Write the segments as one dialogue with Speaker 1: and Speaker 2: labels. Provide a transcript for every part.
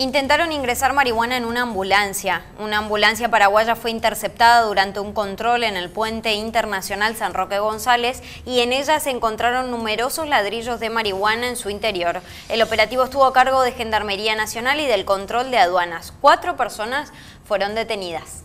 Speaker 1: Intentaron ingresar marihuana en una ambulancia. Una ambulancia paraguaya fue interceptada durante un control en el puente internacional San Roque González y en ella se encontraron numerosos ladrillos de marihuana en su interior. El operativo estuvo a cargo de Gendarmería Nacional y del control de aduanas. Cuatro personas fueron detenidas.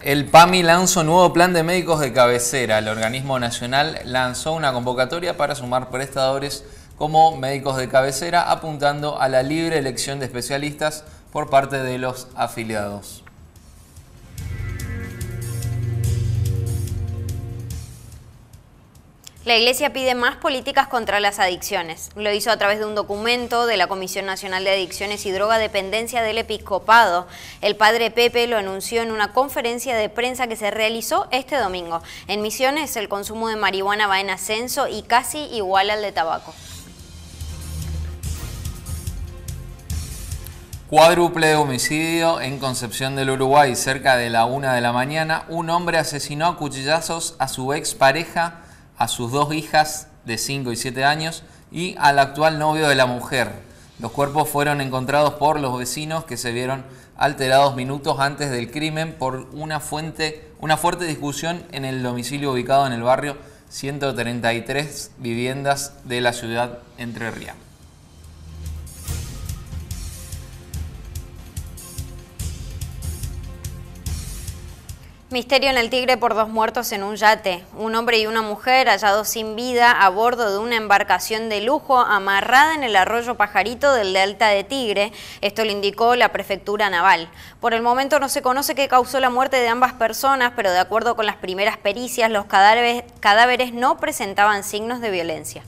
Speaker 2: El PAMI lanzó un nuevo plan de médicos de cabecera. El organismo nacional lanzó una convocatoria para sumar prestadores como médicos de cabecera, apuntando a la libre elección de especialistas por parte de los afiliados.
Speaker 1: La Iglesia pide más políticas contra las adicciones. Lo hizo a través de un documento de la Comisión Nacional de Adicciones y Drogadependencia del Episcopado. El padre Pepe lo anunció en una conferencia de prensa que se realizó este domingo. En Misiones el consumo de marihuana va en ascenso y casi igual al de tabaco.
Speaker 2: Cuádruple homicidio en Concepción del Uruguay. Cerca de la una de la mañana, un hombre asesinó a cuchillazos a su expareja a sus dos hijas de 5 y 7 años y al actual novio de la mujer. Los cuerpos fueron encontrados por los vecinos que se vieron alterados minutos antes del crimen por una, fuente, una fuerte discusión en el domicilio ubicado en el barrio 133 viviendas de la ciudad Entre.
Speaker 1: Misterio en el Tigre por dos muertos en un yate. Un hombre y una mujer hallados sin vida a bordo de una embarcación de lujo amarrada en el arroyo Pajarito del Delta de Tigre. Esto lo indicó la Prefectura Naval. Por el momento no se conoce qué causó la muerte de ambas personas, pero de acuerdo con las primeras pericias, los cadáveres, cadáveres no presentaban signos de violencia.